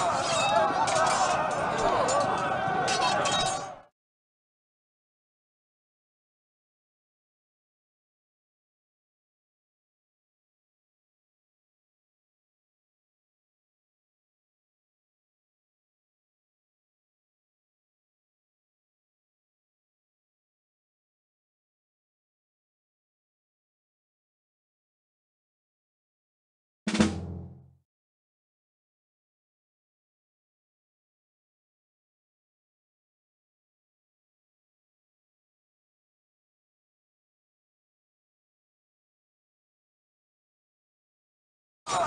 아. You